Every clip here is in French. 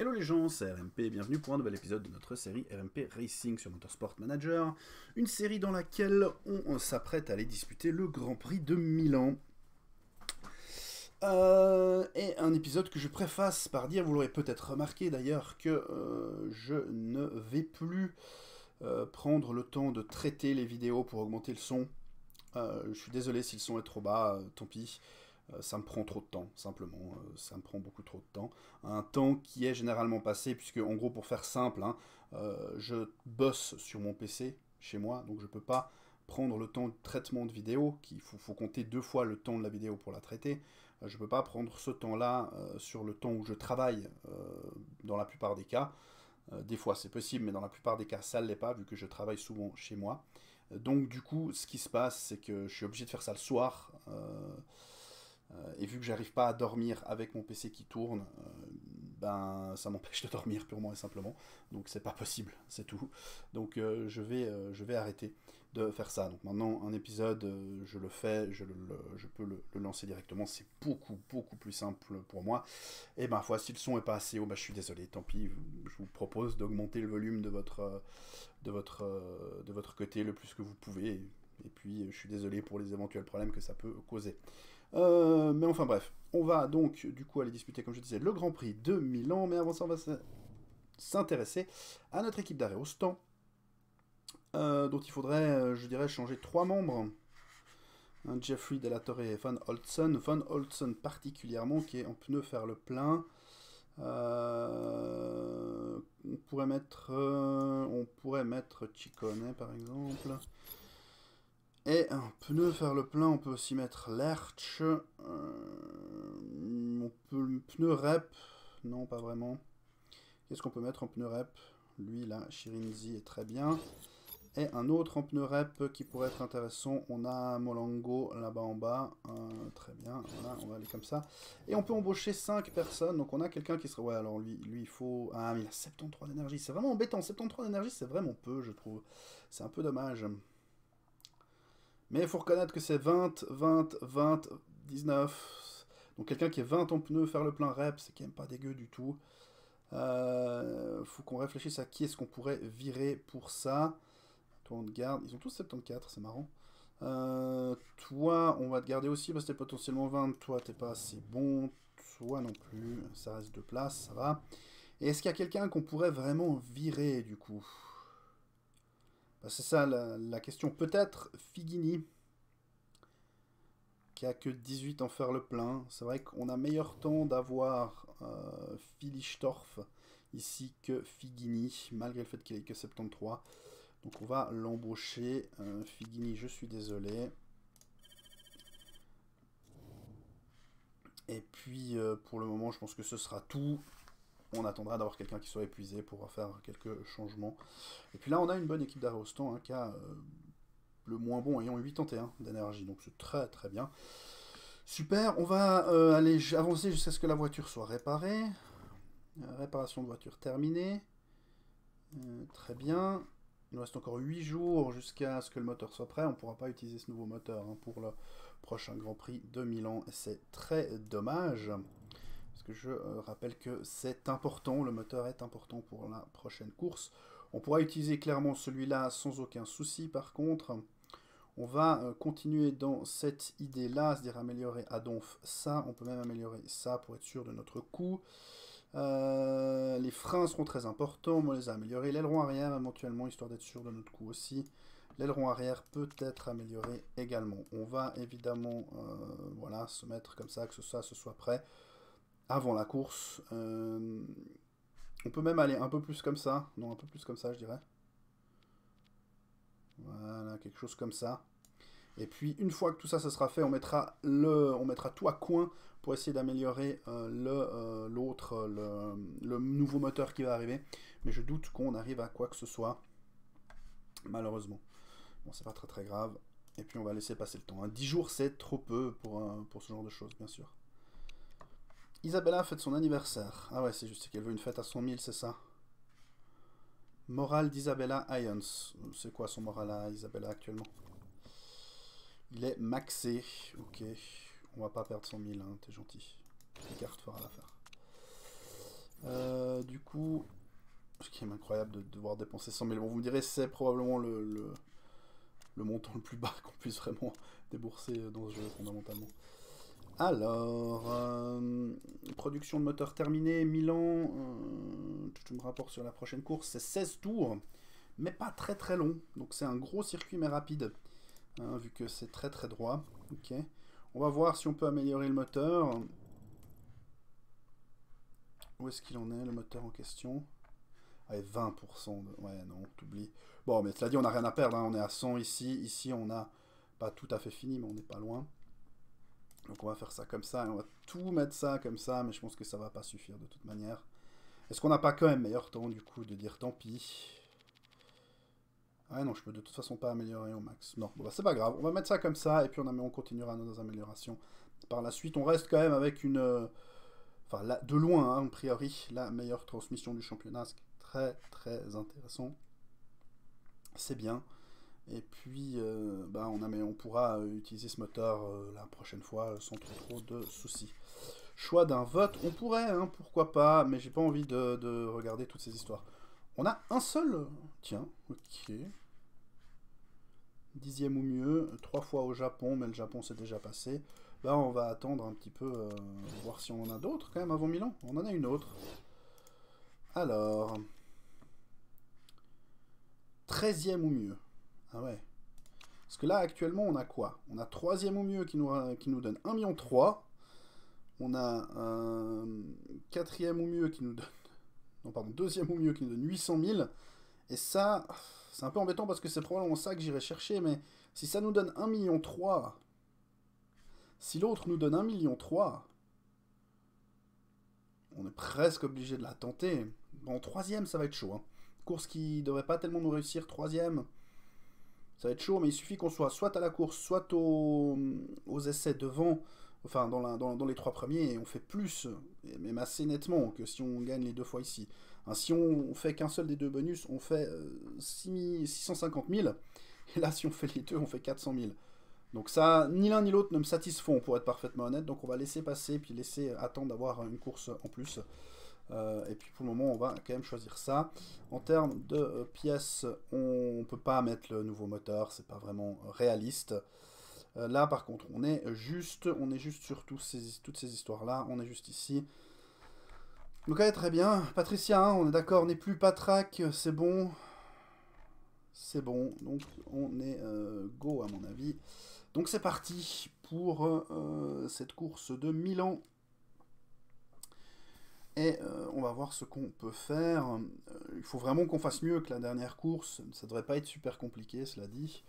Hello les gens, c'est RMP bienvenue pour un nouvel épisode de notre série RMP Racing sur Motorsport Manager, une série dans laquelle on s'apprête à aller disputer le Grand Prix de Milan. Euh, et un épisode que je préface par dire, vous l'aurez peut-être remarqué d'ailleurs, que euh, je ne vais plus euh, prendre le temps de traiter les vidéos pour augmenter le son. je suis désolé si le son est trop bas, tant pis. Euh, ça me prend trop de temps, simplement. Euh, ça me prend beaucoup trop de temps. Un temps qui est généralement passé, puisque en gros, pour faire simple, hein, euh, je bosse sur mon PC chez moi, donc je peux pas prendre le temps de traitement de vidéo, qu'il faut, compter deux fois le temps de la vidéo pour la traiter. je peux pas prendre ce temps-là sur le temps où je travaille, dans la plupart des cas. des fois c'est possible, mais dans la plupart des cas ça ne l'est pas, vu que je travaille souvent chez moi. donc du coup, ce qui se passe, c'est que je suis obligé de faire ça le soir. Euh, et vu que j'arrive pas à dormir avec mon PC qui tourne, euh, ben ça m'empêche de dormir purement et simplement. Donc c'est pas possible, c'est tout. Donc euh, je vais je vais arrêter de faire ça. Donc maintenant un épisode, je le fais, je, le, je peux le, lancer directement. C'est beaucoup beaucoup plus simple pour moi. Et ben fois si le son est pas assez haut, ben, je suis désolé. Tant pis. Je vous propose d'augmenter le volume de votre de votre de votre côté le plus que vous pouvez. Et puis, je suis désolé pour les éventuels problèmes que ça peut causer. Euh, mais enfin bref, on va donc du coup aller disputer, comme je disais, le Grand Prix de Milan. Mais avant ça, on va s'intéresser à notre équipe d'arrêt au stand, euh, dont il faudrait, euh, je dirais, changer trois membres. Un Jeffrey Torre et Van Holtzen. Van Holtzen particulièrement, qui est en pneu faire le plein. on pourrait mettre, on pourrait mettre Chicone par exemple. Et un pneu faire le plein, on peut aussi mettre l'Erch. Euh, on peut le pneu rep. Non, pas vraiment. Qu'est-ce qu'on peut mettre en pneu rep? Lui, là, Shirinzi est très bien. Et un autre en pneu rep qui pourrait être intéressant. On a Molango là-bas en bas. Euh, très bien. On va aller comme ça. Et on peut embaucher 5 personnes. Donc on a quelqu'un qui serait... Ouais, alors lui, lui, il faut... Ah, mais il a 73 d'énergie. C'est vraiment embêtant. 73 d'énergie, c'est vraiment peu, je trouve. C'est un peu dommage. Mais il faut reconnaître que c'est 20, 20, 20, 19. Donc quelqu'un qui est 20 en pneu, faire le plein rep, c'est quand même pas dégueu du tout. Euh, faut qu'on réfléchisse à qui est-ce qu'on pourrait virer pour ça. Toi, on te garde. Ils ont tous 74, c'est marrant. Euh, toi, on va te garder aussi parce que t'es potentiellement 20. Toi, t'es pas assez bon. Toi non plus. Ça reste de place, ça va. Et est-ce qu'il y a quelqu'un qu'on pourrait vraiment virer, du coup? C'est ça la, question. Peut-être Figini, qui a que 18 en faire le plein. C'est vrai qu'on a meilleur temps d'avoir euh, ici que Figini, malgré le fait qu'il ait que 73. Donc on va l'embaucher. Euh, Figini, je suis désolé. Et puis, euh, pour le moment, je pense que ce sera tout on attendra d'avoir quelqu'un qui soit épuisé pour faire quelques changements. Et puis là, on a une bonne équipe d'arrêt hein, qui a euh, le moins bon ayant 81 d'énergie, donc c'est très très bien. Super, on va euh, aller avancer jusqu'à ce que la voiture soit réparée. Euh, réparation de voiture terminée. très bien. Il nous reste encore 8 jours jusqu'à ce que le moteur soit prêt. On ne pourra pas utiliser ce nouveau moteur hein, pour le prochain Grand Prix de Milan. C'est très dommage. Je euh, rappelle que c'est important, le moteur est important pour la prochaine course. On pourra utiliser clairement celui-là sans aucun souci par contre. On va euh, continuer dans cette idée-là, c'est-à-dire améliorer à donf ça. On peut même améliorer ça pour être sûr de notre coup. Euh, les freins seront très importants, on les a améliorés. L'aileron arrière éventuellement, histoire d'être sûr de notre coup aussi. L'aileron arrière peut être amélioré également. On va évidemment voilà, se mettre comme ça, que ce soit prêt avant la course. Euh, on peut même aller un peu plus comme ça. Non, un peu plus comme ça, je dirais. Voilà, quelque chose comme ça. Et puis, une fois que tout ça, sera fait, on mettra, le, on mettra tout à coin pour essayer d'améliorer euh, le euh, l'autre, le, nouveau moteur qui va arriver. Mais je doute qu'on arrive à quoi que ce soit, malheureusement. Bon, c'est pas très très grave. Et puis, on va laisser passer le temps. 10 jours, c'est trop peu pour, pour ce genre de choses, bien sûr. Isabella fête son anniversaire. Ah ouais, c'est juste qu'elle veut une fête à 100 000, c'est ça Moral d'Isabella Ions. C'est quoi son moral à Isabella actuellement? Il est maxé. Ok. On va pas perdre 100 000, hein, t'es gentil. Les cartes fera l'affaire. Euh, du coup, ce qui est incroyable de devoir dépenser 100 000. Bon, vous me direz, c'est probablement le, le, montant le plus bas qu'on puisse vraiment débourser dans ce jeu, fondamentalement. Alors, euh, production de moteur terminée, Milan, euh, je me rapporte sur la prochaine course, c'est 16 tours, mais pas très très long, donc c'est un gros circuit mais rapide, hein, vu que c'est très très droit. On va voir si on peut améliorer le moteur. Où est-ce qu'il en est, le moteur en question? Allez, 20%. De... Ouais, non, t'oublies. Bon, mais cela dit, on n'a rien à perdre. Hein. On est à 100 ici. Ici, on n'a pas tout à fait fini, mais on n'est pas loin. Donc on va faire ça comme ça. On va tout mettre ça comme ça, mais je pense que ça va pas suffire de toute manière. Est-ce qu'on n'a pas quand même meilleur temps, du coup, de dire tant pis? Ah non, je peux de toute façon pas améliorer au max. Non, bah, c'est pas grave. On va mettre ça comme ça, et puis on, on continuera nos améliorations. Par la suite, on reste quand même avec une... Euh, enfin, de loin, hein, a priori, la meilleure transmission du championnat, ce qui est très très intéressant. C'est bien. Et puis, euh, bah, on, a, on pourra utiliser ce moteur euh, la prochaine fois sans trop, de soucis. Choix d'un vote, on pourrait, hein, pourquoi pas, mais j'ai pas envie de, de, regarder toutes ces histoires. On a un seul, tiens, ok. Dixième ou mieux, trois fois au Japon, mais le Japon s'est déjà passé. Là, on va attendre un petit peu, euh, voir si on en a d'autres quand même avant Milan. On en a une autre. Alors. 13 ou mieux. Ah ouais. Parce que là, actuellement, on a quoi? On a troisième ou mieux qui nous, qui nous donne 1,3 million. On a un quatrième ou mieux qui nous donne... Non, pardon, deuxième ou mieux qui nous donne 800 000. Et ça, c'est un peu embêtant parce que c'est probablement ça que j'irai chercher, mais si ça nous donne 1,3 million, si l'autre nous donne 1,3 million, on est presque obligé de la tenter. Bon, troisième, ça va être chaud. Hein. Course qui devrait pas tellement nous réussir, troisième, ça va être chaud, mais il suffit qu'on soit soit à la course, soit aux, essais devant, enfin dans, dans, les trois premiers, et on fait plus, même assez nettement, que si on gagne les deux fois ici. Hein, si on fait qu'un seul des deux bonus, on fait 650 euh, 000, et là si on fait les deux, on fait 400 000. Donc ça, ni l'un ni l'autre ne me satisfont, pour être parfaitement honnête. Donc on va laisser passer, puis laisser attendre d'avoir une course en plus. Euh, et puis pour le moment, on va quand même choisir ça. En termes de euh, pièces, on ne peut pas mettre le nouveau moteur, c'est pas vraiment réaliste. Euh, là, par contre, on est juste, on est juste sur toutes ces histoires-là. On est juste ici. Donc, allez, très bien. Patricia, hein, on est d'accord, on n'est plus Patrac, c'est bon. C'est bon. Donc, on est go, à mon avis. Donc c'est parti pour cette course de Milan. Et euh, on va voir ce qu'on peut faire. Euh, il faut vraiment qu'on fasse mieux que la dernière course. Ça devrait pas être super compliqué, cela dit.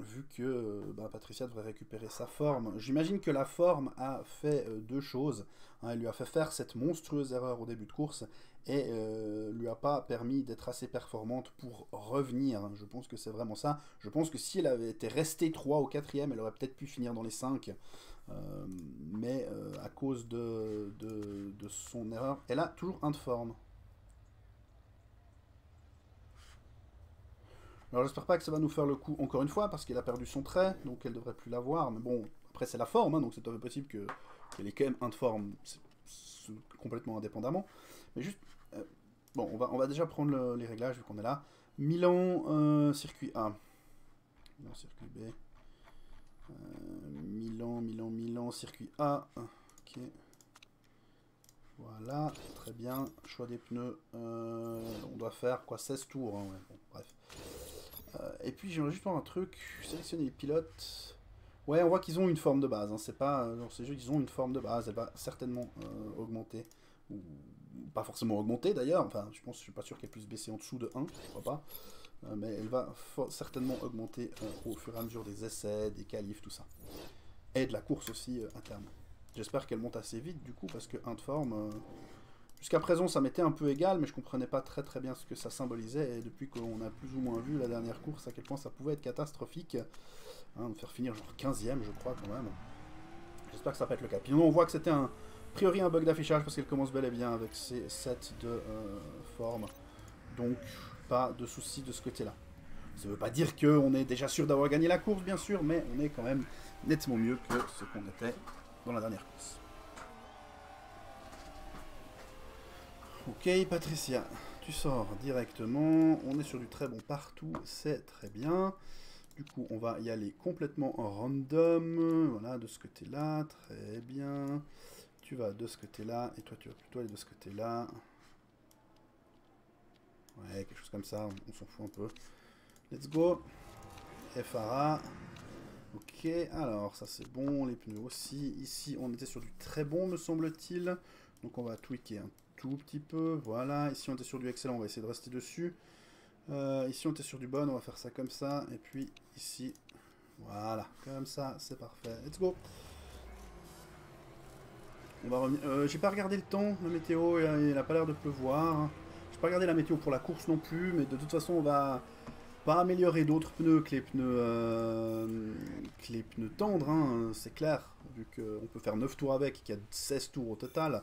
vu que bah, Patricia devrait récupérer sa forme. J'imagine que la forme a fait deux choses. Hein, elle lui a fait faire cette monstrueuse erreur au début de course et euh, lui a pas permis d'être assez performante pour revenir. Je pense que c'est vraiment ça. Je pense que si elle avait été restée 3 ou 4 elle aurait peut-être pu finir dans les 5. Euh, mais euh, à cause de, de, son erreur, elle a toujours un de forme. Alors j'espère pas que ça va nous faire le coup encore une fois, parce qu'elle a perdu son trait, donc elle devrait plus l'avoir. Mais bon, après c'est la forme, hein, donc c'est possible qu'elle ait quand même un de forme, complètement indépendamment. Mais juste euh, bon, on va, on va déjà prendre les réglages vu qu'on est là. Milan, euh, circuit A. Milan, circuit B. Euh, Milan, Milan, Milan, circuit A. Ok. Voilà, très bien. Choix des pneus. on doit faire quoi 16 tours. Hein, et puis j'aimerais juste voir un truc. Sélectionner les pilotes. Ouais, on voit qu'ils ont une forme de base. Hein. C'est pas genre ces jeux, ils ont une forme de base. Elle va certainement augmenter pas forcément augmenter d'ailleurs, enfin je pense, je suis pas sûr qu'elle puisse baisser en dessous de 1, je crois pas, euh, mais elle va certainement augmenter euh, au fur et à mesure des essais, des qualifs, tout ça. Et de la course aussi euh, interne. J'espère qu'elle monte assez vite du coup, parce que 1 de forme, jusqu'à présent ça m'était un peu égal, mais je comprenais pas très très bien ce que ça symbolisait, et depuis qu'on a plus ou moins vu la dernière course, à quel point ça pouvait être catastrophique, hein, faire finir genre 15ème je crois quand même. J'espère que ça va être le cas. Puis on voit que c'était un, a priori un bug d'affichage parce qu'elle commence bel et bien avec ses sets de euh, formes. Donc pas de soucis de ce côté-là. Ça ne veut pas dire qu'on est déjà sûr d'avoir gagné la course bien sûr, mais on est quand même nettement mieux que ce qu'on était dans la dernière course. Ok, Patricia, tu sors directement. On est sur du très bon partout, c'est très bien. Du coup, on va y aller complètement en random. Voilà, de ce côté-là, très bien. Tu vas de ce côté-là, et toi tu vas plutôt aller de ce côté-là. Ouais, quelque chose comme ça, on, s'en fout un peu. Let's go. FRA. Ok, alors ça c'est bon, les pneus aussi. Ici, on était sur du très bon, me semble-t-il. Donc on va tweaker un tout petit peu. Voilà, ici on était sur du excellent, on va essayer de rester dessus. Euh, ici on était sur du bon, on va faire ça comme ça. Et puis ici, voilà, comme ça, c'est parfait. Let's go. Euh, j'ai pas regardé le temps, la météo, il n'a pas l'air de pleuvoir. J'ai pas regardé la météo pour la course non plus, mais de toute façon on va pas améliorer d'autres pneus que les pneus, euh, que les pneus tendres, hein, c'est clair, vu qu'on peut faire 9 tours avec, qu'il y a 16 tours au total.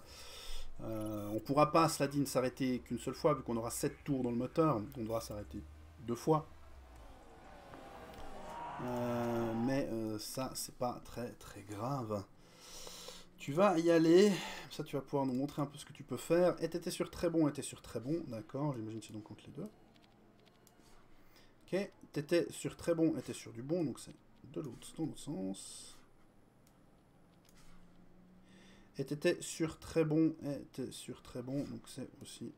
Euh, on pourra pas, cela dit, ne s'arrêter qu'une seule fois, vu qu'on aura 7 tours dans le moteur, on devra s'arrêter deux fois. Euh, mais ça, c'est pas très très grave. Tu vas y aller, ça tu vas pouvoir nous montrer un peu ce que tu peux faire. Et t'étais sur très bon, était sur très bon, d'accord, j'imagine que c'est donc entre les deux. Ok, t'étais sur très bon, était sur du bon, donc c'est de l'autre sens. Et t'étais sur très bon, était sur très bon, donc c'est aussi...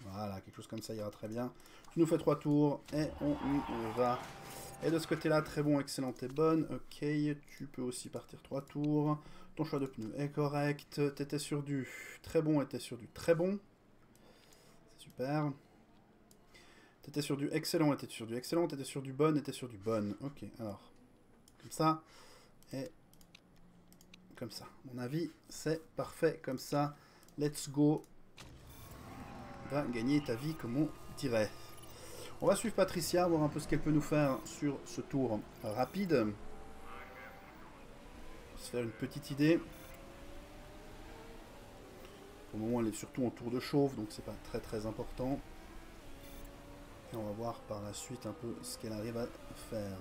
Voilà, quelque chose comme ça ira très bien. Tu nous fais trois tours et on y va. Et de ce côté-là, très bon, excellent et bonne. Ok, tu peux aussi partir trois tours. Ton choix de pneus est correct. T'étais sur du très bon, était sur du très bon. Super. T'étais sur du excellent, était sur du excellent, t'étais sur du bon, était sur du bon. Ok, alors. Comme ça. Et comme ça. mon avis, c'est parfait comme ça. Let's go. Va gagner ta vie, comme on dirait. On va suivre Patricia, voir un peu ce qu'elle peut nous faire sur ce tour rapide. Se faire une petite idée. Pour le moment, elle est surtout en tour de chauffe, donc c'est pas très très important. Et on va voir par la suite un peu ce qu'elle arrive à faire.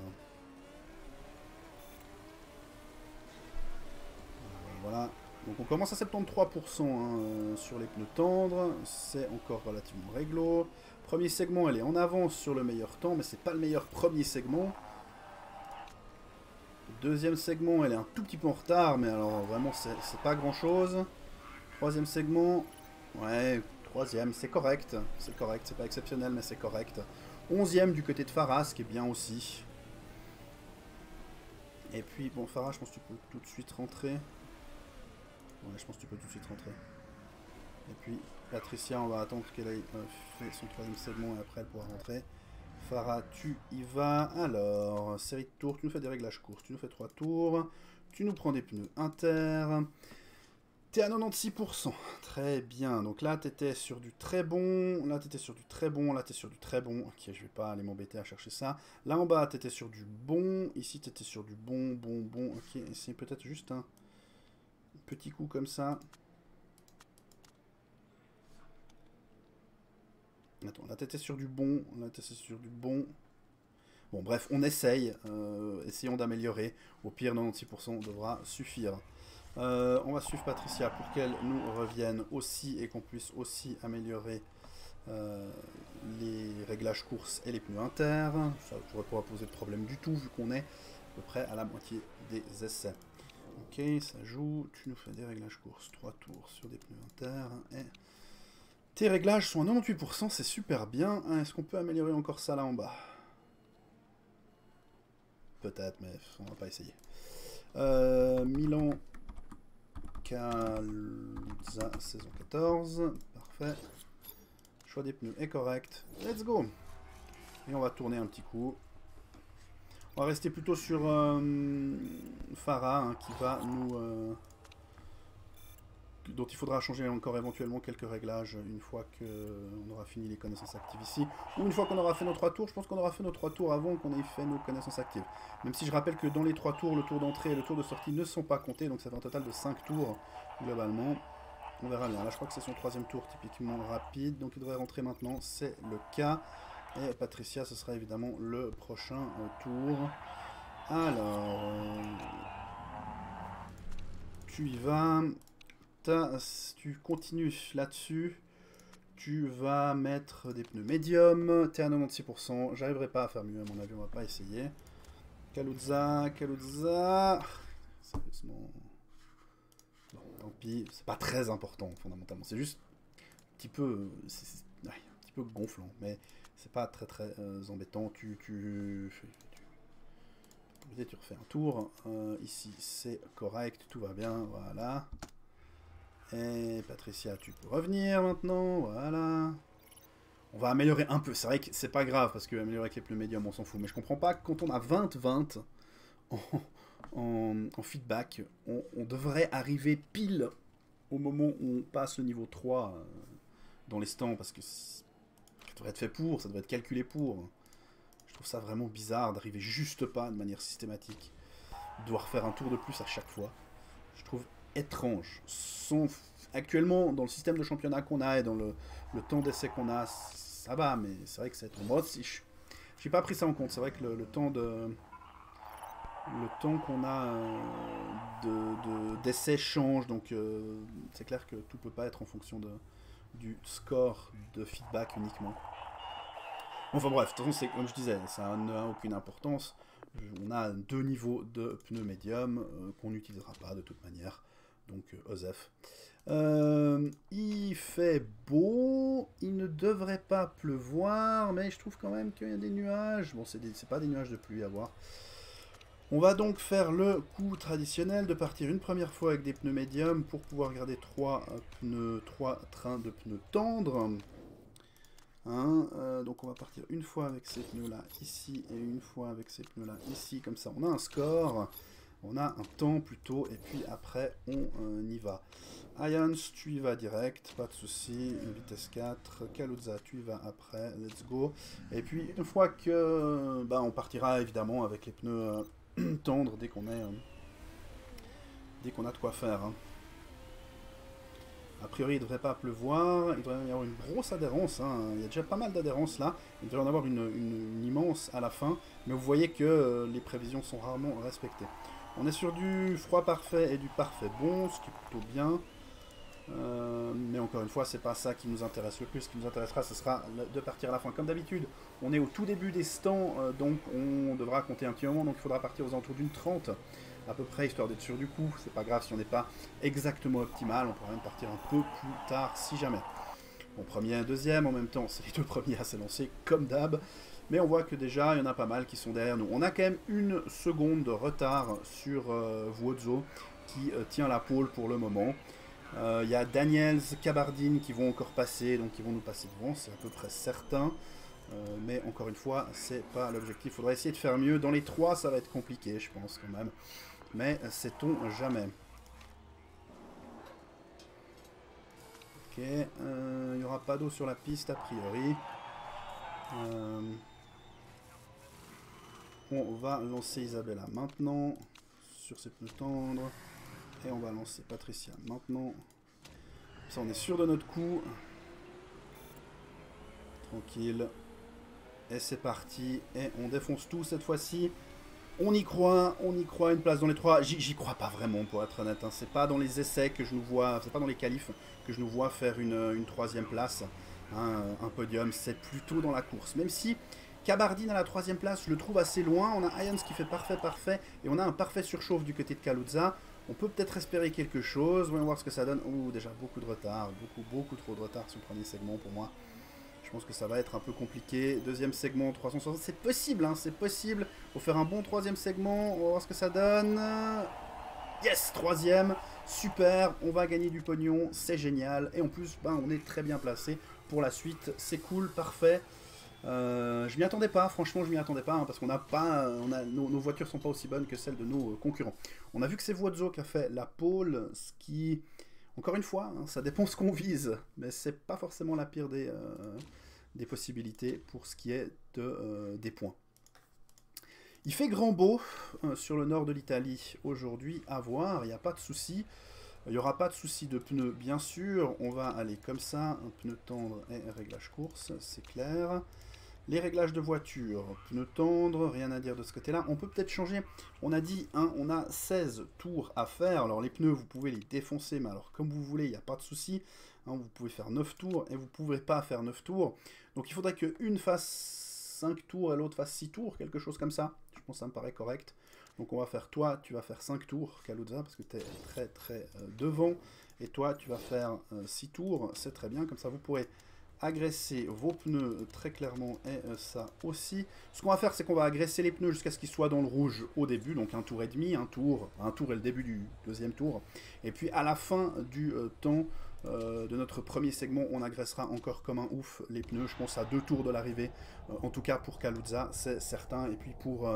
Voilà. Donc on commence à 73% hein, sur les pneus tendres. C'est encore relativement réglo. Premier segment, elle est en avance sur le meilleur temps, mais c'est pas le meilleur premier segment. Deuxième segment, elle est un tout petit peu en retard, mais alors vraiment, c'est pas grand chose. Troisième segment. Ouais, troisième, c'est correct. C'est correct, c'est pas exceptionnel, mais c'est correct. Onzième du côté de Farah, ce qui est bien aussi. Et puis, bon, Farah, je pense que tu peux tout de suite rentrer. Ouais, je pense que tu peux tout de suite rentrer. Et puis, Patricia, on va attendre qu'elle ait euh, fait son troisième segment et après elle pourra rentrer. Farah, tu y vas. Alors, série de tours, tu nous fais des réglages courts. Tu nous fais trois tours. Tu nous prends des pneus inter. T'es à 96%. Très bien. Donc là, t'étais sur du très bon. Là, t'étais sur du très bon. Là, t'es sur du très bon. Ok, je vais pas aller m'embêter à chercher ça. Là en bas, t'étais sur du bon. Ici, t'étais sur du bon, bon, bon. Ok, c'est peut-être juste un petit coup comme ça. Attends, là, t'étais sur du bon. Sur du bon. Bon, bref, on essaye. Euh, essayons d'améliorer. Au pire, 96% devra suffire. Euh, on va suivre Patricia pour qu'elle nous revienne aussi et qu'on puisse aussi améliorer euh, les réglages courses et les pneus inter. Ça ne pourrait pas poser de problème du tout vu qu'on est à peu près à la moitié des essais. Ok, ça joue. Tu nous fais des réglages courses, 3 tours sur des pneus inter. Et tes réglages sont à 98%, c'est super bien. Hein, est-ce qu'on peut améliorer encore ça là en bas? Peut-être, mais on va pas essayer. Euh, Milan Calza saison 14. Parfait. Choix des pneus est correct. Let's go. Et on va tourner un petit coup. On va rester plutôt sur euh, Farah hein, qui va nous... Euh, dont il faudra changer encore éventuellement quelques réglages une fois qu'on aura fini les connaissances actives ici. Ou une fois qu'on aura fait nos trois tours, je pense qu'on aura fait nos trois tours avant qu'on ait fait nos connaissances actives. Même si je rappelle que dans les trois tours, le tour d'entrée et le tour de sortie ne sont pas comptés, donc ça fait un total de 5 tours globalement. On verra bien. Là, je crois que c'est son troisième tour typiquement rapide, donc il devrait rentrer maintenant, c'est le cas. Et Patricia, ce sera évidemment le prochain euh, tour. Alors... Euh, tu y vas. Tu continues là-dessus. Tu vas mettre des pneus médium. T'es à 96%. J'arriverai pas à faire mieux, à mon avis, on va pas essayer. Kaluza, Kaluza. Sérieusement. Tant pis. C'est pas très important, fondamentalement. C'est juste un petit peu. un petit peu gonflant. Mais c'est pas très très euh, embêtant. Tu. tu, tu, tu refais un tour. Euh, ici, c'est correct. Tout va bien. Voilà. Et Patricia, tu peux revenir maintenant, voilà. On va améliorer un peu, c'est vrai que c'est pas grave, parce que améliorer avec les pneus médiums, on s'en fout. Mais je comprends pas, quand on a 20-20 en, feedback, on, devrait arriver pile au moment où on passe le niveau 3 euh, dans les stands, parce que ça devrait être fait pour, ça devrait être calculé pour. Je trouve ça vraiment bizarre d'arriver juste pas de manière systématique. Devoir faire un tour de plus à chaque fois. Je trouve étrange. Actuellement dans le système de championnat qu'on a et dans le, temps d'essai qu'on a, ça va, mais c'est vrai que c'est moi si je j'ai pas pris ça en compte. C'est vrai que le, temps de le temps qu'on a euh, d'essai de, change, donc euh, c'est clair que tout peut pas être en fonction de, du score de feedback uniquement. Enfin bref, de toute façon, comme je disais, ça n'a aucune importance. On a deux niveaux de pneus médium euh, qu'on n'utilisera pas de toute manière donc euh, Osef. Euh, il fait beau, il ne devrait pas pleuvoir, mais je trouve quand même qu'il y a des nuages. Bon, c'est pas des nuages de pluie à voir. On va donc faire le coup traditionnel de partir une première fois avec des pneus médiums pour pouvoir garder trois pneus, trois trains de pneus tendres. Hein, euh, donc on va partir une fois avec ces pneus là ici et une fois avec ces pneus là ici, comme ça on a un score on a un temps plutôt, et puis après on euh, y va. Ions, tu y vas direct, pas de souci, vitesse 4, Kaluza, tu y vas après, let's go. Et puis une fois que, bah, on partira évidemment avec les pneus euh, tendres dès qu'on euh, dès qu'on a de quoi faire. Hein. A priori, il ne devrait pas pleuvoir, il devrait y avoir une grosse adhérence, hein. il y a déjà pas mal d'adhérence là, il devrait en avoir une, immense à la fin, mais vous voyez que les prévisions sont rarement respectées. On est sur du froid parfait et du parfait bon, ce qui est plutôt bien. Euh, mais encore une fois, c'est pas ça qui nous intéresse le plus. Ce qui nous intéressera, ce sera de partir à la fin. Comme d'habitude, on est au tout début des stands, euh, donc on devra compter un petit moment. Donc il faudra partir aux alentours d'une 30 à peu près, histoire d'être sûr du coup. C'est pas grave si on n'est pas exactement optimal. On pourra même partir un peu plus tard si jamais. Bon, premier et deuxième, en même temps, c'est les deux premiers à s'élancer comme d'hab. Mais on voit que déjà, il y en a pas mal qui sont derrière nous. On a quand même une seconde de retard sur euh, Vuozo, qui euh, tient la pole pour le moment. Euh, il y a Daniels, Cabardine qui vont encore passer, donc ils vont nous passer devant, c'est à peu près certain. mais encore une fois, c'est pas l'objectif. Il faudra essayer de faire mieux. Dans les trois, ça va être compliqué, je pense quand même. Mais sait-on jamais. Ok, il n'y aura pas d'eau sur la piste a priori. On va lancer Isabella maintenant sur ses pneus tendres. Et on va lancer Patricia maintenant. Ça, on est sûr de notre coup. Tranquille. Et c'est parti. Et on défonce tout cette fois-ci. On y croit, on y croit, une place dans les trois. J'y crois pas vraiment, pour être honnête. Hein. C'est pas dans les essais que je nous vois, c'est pas dans les qualifs que je nous vois faire une, troisième place, hein, un podium. C'est plutôt dans la course. Même si Cabardine à la troisième place, je le trouve assez loin. On a Ions qui fait parfait, parfait. Et on a un parfait surchauffe du côté de Kaluza. On peut peut-être espérer quelque chose. Voyons voir ce que ça donne. Ouh, déjà beaucoup de retard. Beaucoup, beaucoup trop de retard sur le premier segment pour moi. Je pense que ça va être un peu compliqué. Deuxième segment, 360. C'est possible, hein, c'est possible. Faut faire un bon troisième segment. On va voir ce que ça donne. Yes, troisième. Super, on va gagner du pognon. C'est génial. Et en plus, ben, on est très bien placé pour la suite. C'est cool, parfait. Euh, je m'y attendais pas, franchement je m'y attendais pas, hein, parce qu'on pas, on a, nos, voitures sont pas aussi bonnes que celles de nos euh, concurrents. On a vu que c'est Vuozo qui a fait la pole, ce qui, encore une fois, hein, ça dépend ce qu'on vise, mais c'est pas forcément la pire des, euh, des possibilités pour ce qui est de, des points. Il fait grand beau sur le nord de l'Italie aujourd'hui, à voir, il n'y a pas de souci. Il n'y aura pas de souci de pneus, bien sûr. On va aller comme ça, un pneu tendre et réglage course, c'est clair. Les réglages de voiture, pneus tendres, rien à dire de ce côté-là. On peut peut-être changer, on a dit, hein, on a 16 tours à faire. Alors les pneus, vous pouvez les défoncer, mais alors comme vous voulez, il n'y a pas de souci. Hein, vous pouvez faire 9 tours et vous ne pouvez pas faire 9 tours. Donc il faudrait qu'une fasse 5 tours et l'autre fasse 6 tours, quelque chose comme ça. Je pense que ça me paraît correct. Donc on va faire, toi, tu vas faire 5 tours, Kaluza, parce que tu es très très euh, devant. Et toi, tu vas faire 6 euh, tours, c'est très bien. Comme ça, vous pourrez agresser vos pneus très clairement et euh, ça aussi. Ce qu'on va faire, c'est qu'on va agresser les pneus jusqu'à ce qu'ils soient dans le rouge au début, donc un tour et demi, un tour, un tour et le début du deuxième tour. Et puis à la fin du temps de notre premier segment, on agressera encore comme un ouf les pneus. Je pense à deux tours de l'arrivée, en tout cas pour Kaluza, c'est certain. Et puis pour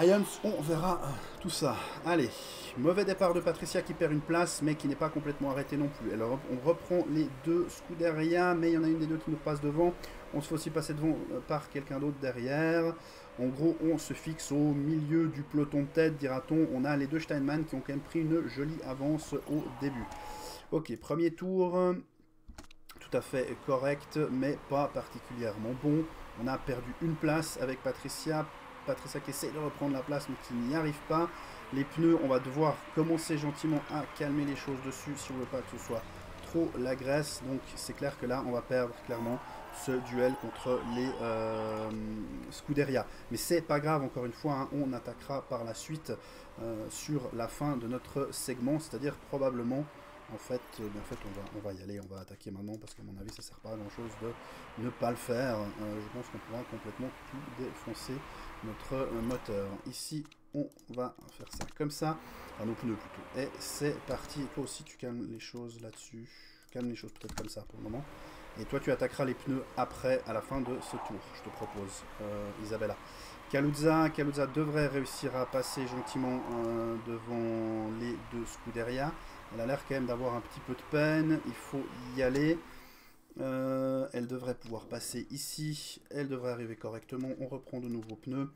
Ions, on verra euh, tout ça. Allez, mauvais départ de Patricia qui perd une place, mais qui n'est pas complètement arrêté non plus. Alors, on reprend les deux Scuderia, mais il y en a une des deux qui nous passe devant. On se fait aussi passer devant euh, par quelqu'un d'autre derrière. En gros, on se fixe au milieu du peloton de tête, dira-t-on. On a les deux Steinman qui ont quand même pris une jolie avance au début. Ok, premier tour, tout à fait correct, mais pas particulièrement bon. On a perdu une place avec Patricia, Patricia qui essaie de reprendre la place mais qui n'y arrive pas. Les pneus, on va devoir commencer gentiment à calmer les choses dessus si on veut pas que ce soit trop la graisse. Donc c'est clair que là, on va perdre clairement ce duel contre les euh, Scuderia. Mais c'est pas grave, encore une fois, hein, on attaquera par la suite euh, sur la fin de notre segment, c'est-à-dire probablement en fait, euh, en fait on, va, on va y aller, on va attaquer maintenant parce qu'à mon avis ça sert pas à grand chose de ne pas le faire. je pense qu'on pourra complètement tout défoncer notre moteur. Ici, on va faire ça comme ça. à nos pneus plutôt. Et c'est parti. toi aussi, tu calmes les choses là-dessus. Calme les choses peut-être comme ça pour le moment. Et toi, tu attaqueras les pneus après, à la fin de ce tour, je te propose, euh, Isabella. Kaluza, Kaluza devrait réussir à passer gentiment euh, devant les deux Scuderia. Elle a l'air quand même d'avoir un petit peu de peine. Il faut y aller. Euh, elle devrait pouvoir passer ici. Elle devrait arriver correctement. On reprend de nouveaux pneus.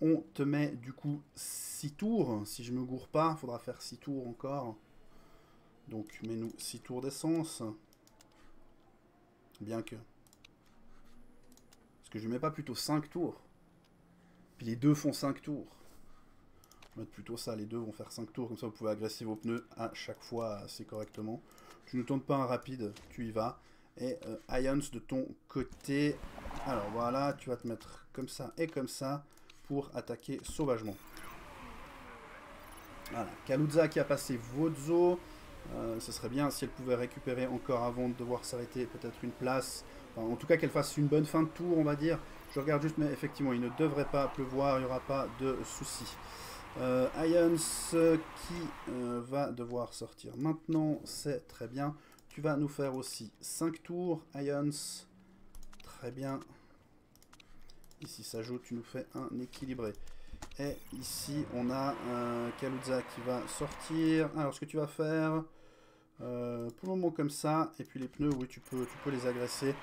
On te met du coup 6 tours. Si je me gourre pas, il faudra faire 6 tours encore. Donc mets-nous 6 tours d'essence. Bien que... Est-ce que je mets pas plutôt 5 tours Puis les deux font 5 tours. On va mettre plutôt ça, les deux vont faire 5 tours, comme ça vous pouvez agresser vos pneus à chaque fois assez correctement. Tu ne tournes pas un rapide, tu y vas. Et euh, Ions de ton côté. Alors voilà, tu vas te mettre comme ça et comme ça pour attaquer sauvagement. Voilà, Kaluza qui a passé Vozo. Euh, ce serait bien si elle pouvait récupérer encore avant de devoir s'arrêter peut-être une place. en tout cas qu'elle fasse une bonne fin de tour, on va dire. Je regarde juste, mais effectivement, il ne devrait pas pleuvoir, il n'y aura pas de soucis. Euh, Ions qui euh, va devoir sortir maintenant, c'est très bien. Tu vas nous faire aussi 5 tours, Ions. Très bien. Ici, ça joue, tu nous fais un équilibré. Et ici, on a un Kaluza qui va sortir. Alors, ce que tu vas faire, euh, pour le moment comme ça, et puis les pneus, oui, tu peux, tu peux les agresser.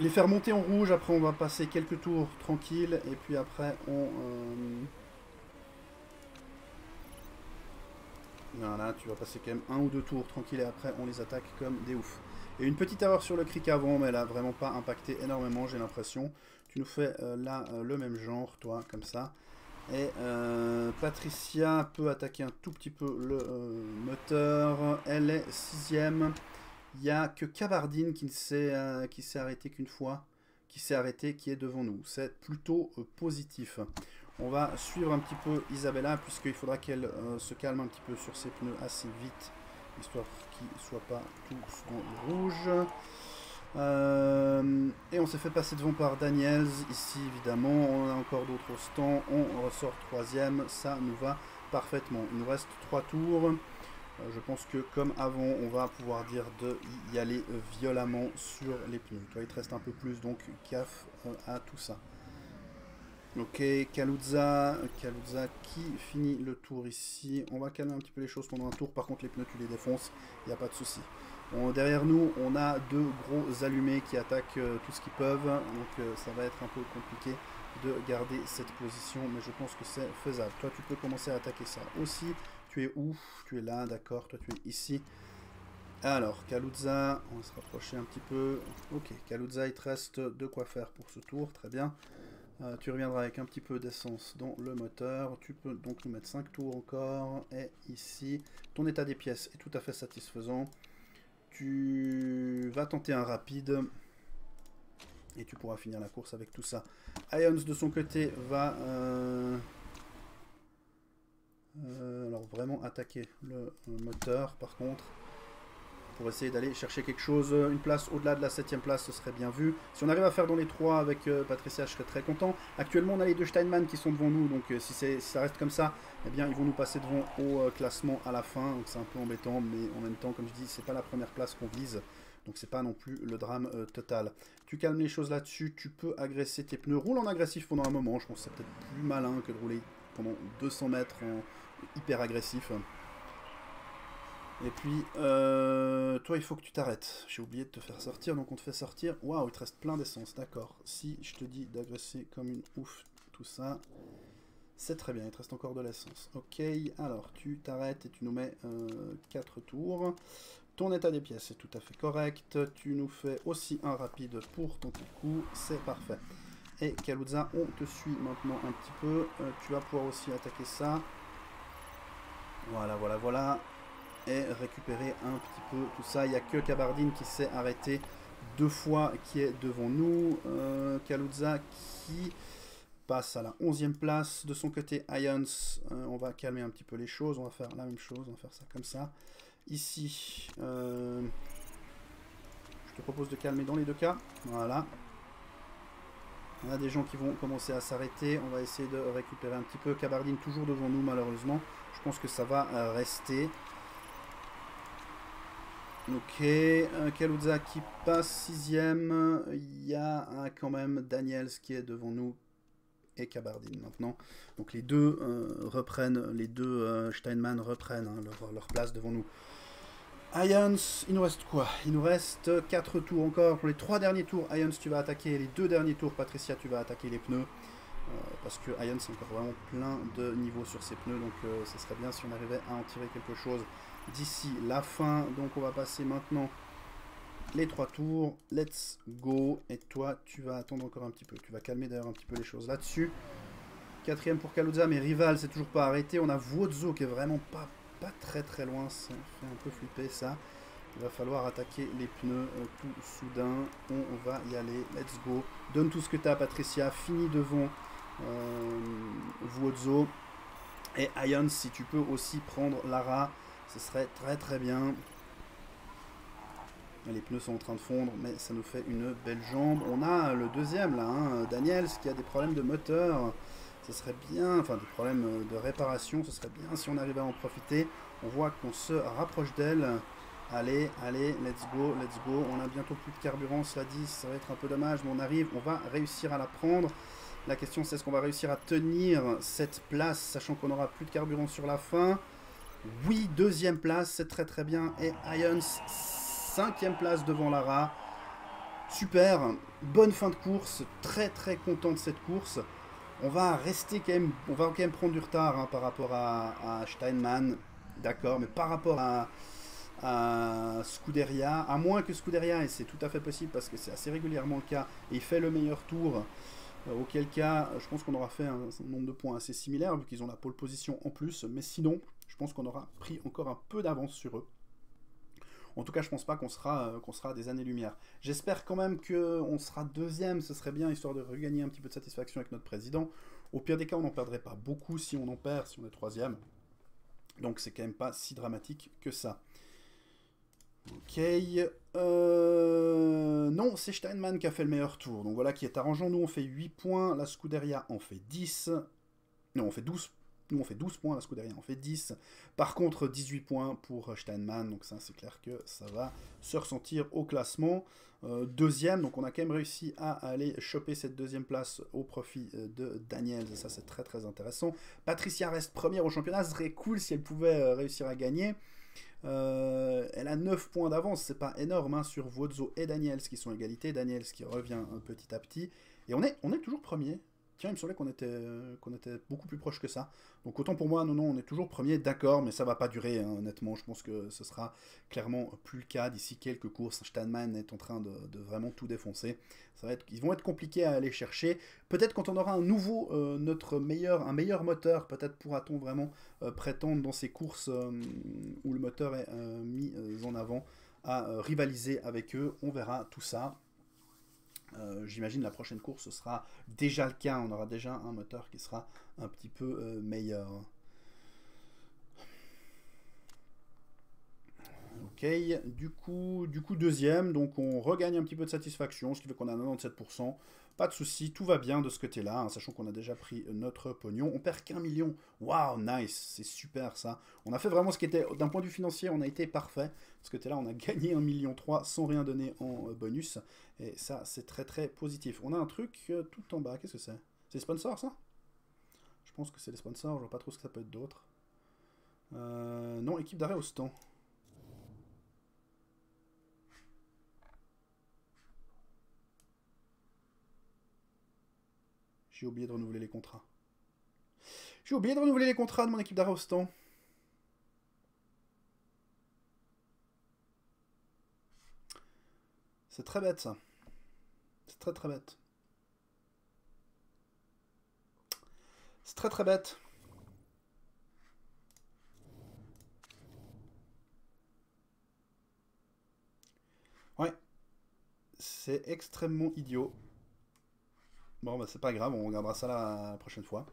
Les faire monter en rouge, après on va passer quelques tours tranquilles, et puis après on... Euh, Voilà, tu vas passer quand même un ou deux tours tranquille et après on les attaque comme des oufs. Et une petite erreur sur le cric avant, mais elle a vraiment pas impacté énormément, j'ai l'impression. Tu nous fais euh, là euh, le même genre, toi, comme ça. Et euh, Patricia peut attaquer un tout petit peu le moteur. Elle est sixième. Il n'y a que Cavardine qui s'est arrêté qu'une fois, qui s'est arrêté, qui est devant nous. C'est plutôt positif. On va suivre un petit peu Isabella, puisqu'il faudra qu'elle euh, se calme un petit peu sur ses pneus assez vite, histoire qu'ils ne soient pas tous le rouge. Euh, et on s'est fait passer devant par Daniels, ici évidemment, on a encore d'autres au stand, on ressort troisième, ça nous va parfaitement. Il nous reste trois tours, euh, je pense que comme avant, on va pouvoir dire de y aller violemment sur les pneus. Toi, il te reste un peu plus, donc CAF à tout ça. Ok, Kaluza, Kaluza qui finit le tour ici. On va calmer un petit peu les choses pendant un tour. Par contre, les pneus, tu les défonces. Il n'y a pas de souci. derrière nous, on a deux gros allumés qui attaquent euh, tout ce qu'ils peuvent. Donc euh, ça va être un peu compliqué de garder cette position. Mais je pense que c'est faisable. Toi, tu peux commencer à attaquer ça aussi. Tu es où? Tu es là, d'accord. Toi, tu es ici. Alors, Kaluza, on va se rapprocher un petit peu. Ok, Kaluza, il te reste de quoi faire pour ce tour, très bien. Euh, tu reviendras avec un petit peu d'essence dans le moteur. Tu peux donc nous mettre 5 tours encore. Et ici, ton état des pièces est tout à fait satisfaisant. Tu vas tenter un rapide. Et tu pourras finir la course avec tout ça. Ions, de son côté, va... Euh, euh, vraiment attaquer le moteur, par contre pour essayer d'aller chercher quelque chose, euh, une place au-delà de la 7 place, ce serait bien vu. Si on arrive à faire dans les 3 avec euh, Patricia, je serais très content. Actuellement, on a les deux Steinman qui sont devant nous, donc euh, si, ça reste comme ça, eh bien, ils vont nous passer devant au classement à la fin, donc c'est un peu embêtant, mais en même temps, comme je dis, c'est pas la première place qu'on vise. Donc c'est pas non plus le drame total. Tu calmes les choses là-dessus, tu peux agresser tes pneus. Roule en agressif pendant un moment, je pense que c'est peut-être plus malin que de rouler pendant 200 mètres en hyper agressif. Et puis, euh, toi, il faut que tu t'arrêtes. J'ai oublié de te faire sortir, donc on te fait sortir. Waouh, il te reste plein d'essence, d'accord. Si je te dis d'agresser comme une ouf tout ça, c'est très bien, il te reste encore de l'essence. Ok, alors tu t'arrêtes et tu nous mets 4 euh, tours. Ton état des pièces est tout à fait correct. Tu nous fais aussi un rapide pour ton petit coup, c'est parfait. Et Kaluza, on te suit maintenant un petit peu. Euh, tu vas pouvoir aussi attaquer ça. Voilà, voilà, voilà et récupérer un petit peu tout ça. Il n'y a que Kabardine qui s'est arrêté deux fois, qui est devant nous. Euh, Kaluza qui passe à la 11e place. De son côté, Ions, euh, on va calmer un petit peu les choses. On va faire la même chose, on va faire ça comme ça. Ici, euh, je te propose de calmer dans les deux cas. Voilà. On a des gens qui vont commencer à s'arrêter. On va essayer de récupérer un petit peu. Kabardine toujours devant nous, malheureusement. Je pense que ça va rester. Ok, un Kaluza qui passe sixième. Il y a quand même Daniels qui est devant nous et Kabardine maintenant. Donc les deux euh, reprennent, les deux euh, Steinman reprennent hein, leur, place devant nous. Ions, il nous reste quoi? Il nous reste 4 tours encore. Pour les trois derniers tours, Ions, tu vas attaquer. Les deux derniers tours, Patricia, tu vas attaquer les pneus. Euh, parce que Ions, c'est encore vraiment plein de niveaux sur ses pneus. Donc ce serait bien si on arrivait à en tirer quelque chose d'ici la fin. Donc on va passer maintenant les trois tours. Let's go. Et toi, tu vas attendre encore un petit peu. Tu vas calmer d'ailleurs un petit peu les choses là-dessus. Quatrième pour Kaluza, mais Rival, c'est toujours pas arrêté. On a Vuozo qui est vraiment pas, pas très très loin. Ça fait un peu flipper ça. Il va falloir attaquer les pneus euh, tout soudain. On va y aller. Let's go. Donne tout ce que tu as, Patricia. Fini devant euh, Vuozo. Et Ion, si tu peux aussi prendre Lara. Ce serait très très bien. Les pneus sont en train de fondre, mais ça nous fait une belle jambe. On a le deuxième là, hein, Daniels, qui a des problèmes de moteur. Ce serait bien, enfin des problèmes de réparation, ce serait bien si on arrivait à en profiter. On voit qu'on se rapproche d'elle. Allez, allez, let's go, let's go. On a bientôt plus de carburant, cela dit, ça va être un peu dommage, mais on arrive, on va réussir à la prendre. La question c'est est-ce qu'on va réussir à tenir cette place, sachant qu'on aura plus de carburant sur la fin? Oui, deuxième place, c'est très très bien. Et Ions, cinquième place devant Lara. Super, bonne fin de course, très très content de cette course. On va rester quand même, on va quand même prendre du retard hein, par rapport à, Steinman, d'accord, mais par rapport à, à Scuderia, à moins que Scuderia, et c'est tout à fait possible parce que c'est assez régulièrement le cas, et il fait le meilleur tour, auquel cas je pense qu'on aura fait un, nombre de points assez similaire vu qu'ils ont la pole position en plus, mais sinon je pense qu'on aura pris encore un peu d'avance sur eux. En tout cas, je pense pas qu'on sera, euh, qu'on sera des années-lumière. J'espère quand même qu'on sera deuxième, ce serait bien, histoire de regagner un petit peu de satisfaction avec notre président. Au pire des cas, on n'en perdrait pas beaucoup si on en perd, si on est troisième. Donc c'est quand même pas si dramatique que ça. Ok. Euh, non, c'est Steinman qui a fait le meilleur tour. Donc voilà qui est arrangeant. Nous, on fait 8 points. La Scuderia en fait 10. Non, on fait 12 nous, on fait 12 points, la Scuderia on fait 10. Par contre, 18 points pour Steinman. Donc ça, c'est clair que ça va se ressentir au classement. Euh, deuxième, donc on a quand même réussi à aller choper cette deuxième place au profit euh, de Daniels. Ça, c'est très très intéressant. Patricia reste première au championnat. Ce serait cool si elle pouvait réussir à gagner. Elle a 9 points d'avance, c'est pas énorme hein, sur Vozzo et Daniels qui sont égalité. Daniels qui revient petit à petit. Et on est, on est toujours premier Tiens, il me semblait qu'on était, qu'on était beaucoup plus proche que ça. Donc autant pour moi, non, non, on est toujours premier, d'accord, mais ça va pas durer, hein, honnêtement. Je pense que ce sera clairement plus le cas d'ici quelques courses. Steinman est en train de, vraiment tout défoncer. Ça va être, ils vont être compliqués à aller chercher. Peut-être quand on aura un nouveau, euh, notre meilleur, un meilleur moteur, peut-être pourra-t-on vraiment euh, prétendre dans ces courses euh, où le moteur est mis en avant à rivaliser avec eux. On verra tout ça. Euh, j'imagine la prochaine course sera déjà le cas, on aura déjà un moteur qui sera un petit peu euh, meilleur. Ok, du coup, du coup deuxième, donc on regagne un petit peu de satisfaction, ce qui fait qu'on a 97%. Pas de souci, tout va bien de ce côté-là, hein, sachant qu'on a déjà pris notre pognon. On perd qu'un million. Waouh, nice, c'est super ça. On a fait vraiment ce qui était, d'un point de vue financier, on a été parfait. De ce côté-là, on a gagné un million trois sans rien donner en euh, bonus. Et ça, c'est très très positif. On a un truc euh, tout en bas, qu'est-ce que c'est? C'est sponsor ça? Je pense que c'est les sponsors, je vois pas trop ce que ça peut être d'autre. Euh, non, équipe d'arrêt au stand. J'ai oublié de renouveler les contrats. J'ai oublié de renouveler les contrats de mon équipe d'arrêt C'est très bête ça. C'est très très bête. C'est très très bête. Ouais. C'est extrêmement idiot. Bon, bah c'est pas grave, on regardera ça la prochaine fois.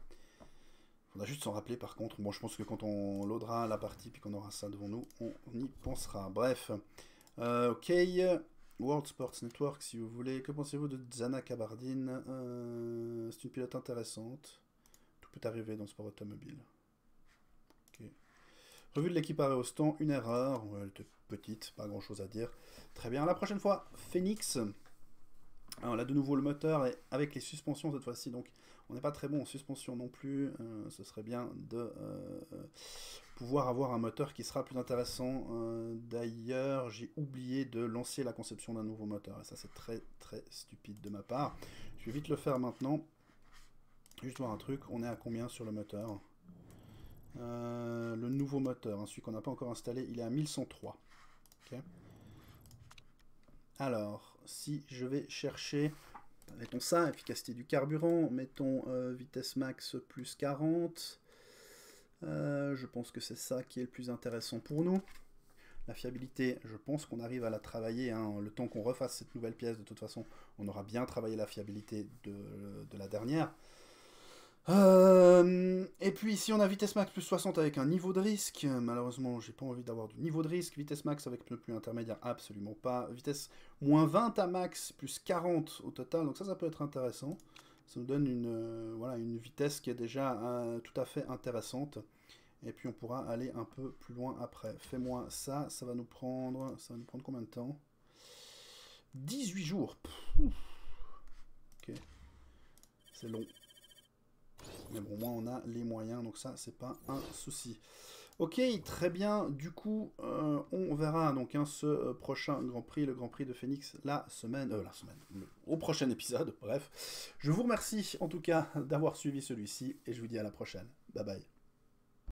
Faudra juste s'en rappeler par contre. Bon, je pense que quand on loadera la partie puis qu'on aura ça devant nous, on y pensera. Bref. Euh, ok. World Sports Network, si vous voulez. Que pensez-vous de Zana Kabardine euh, C'est une pilote intéressante. Tout peut arriver dans le sport automobile. Ok. Revue de l'équipe à une erreur. elle était petite, pas grand chose à dire. Très bien, la prochaine fois, Phoenix. Alors là, de nouveau, le moteur est avec les suspensions cette fois-ci, donc on n'est pas très bon en suspension non plus. Euh, ce serait bien de euh, pouvoir avoir un moteur qui sera plus intéressant. Euh, d'ailleurs, j'ai oublié de lancer la conception d'un nouveau moteur, et ça c'est très très stupide de ma part. Je vais vite le faire maintenant. Juste voir un truc, on est à combien sur le moteur? Le nouveau moteur, hein, celui qu'on n'a pas encore installé, il est à 1103. Alors, si je vais chercher, mettons ça, efficacité du carburant, mettons euh, vitesse max plus 40, euh, je pense que c'est ça qui est le plus intéressant pour nous. La fiabilité, je pense qu'on arrive à la travailler. Hein. Le temps qu'on refasse cette nouvelle pièce, de toute façon, on aura bien travaillé la fiabilité de la dernière. Euh, et puis ici on a vitesse max plus 60 avec un niveau de risque. Malheureusement j'ai pas envie d'avoir du niveau de risque. Vitesse max avec pneu plus intermédiaire, absolument pas. Vitesse moins 20 à max plus 40 au total. Donc ça ça peut être intéressant. Ça nous donne une, euh, voilà, une vitesse qui est déjà euh, tout à fait intéressante. Et puis on pourra aller un peu plus loin après. Fais-moi ça, ça va nous prendre. Ça va nous prendre combien de temps? 18 jours. Ok. C'est long. Mais bon, moi, on a les moyens, donc ça, c'est pas un souci. Ok, très bien. Du coup, euh, on verra donc hein, ce euh, prochain Grand Prix, le Grand Prix de Phoenix, la semaine, euh, la semaine, au prochain épisode. Bref, je vous remercie en tout cas d'avoir suivi celui-ci et je vous dis à la prochaine. Bye bye.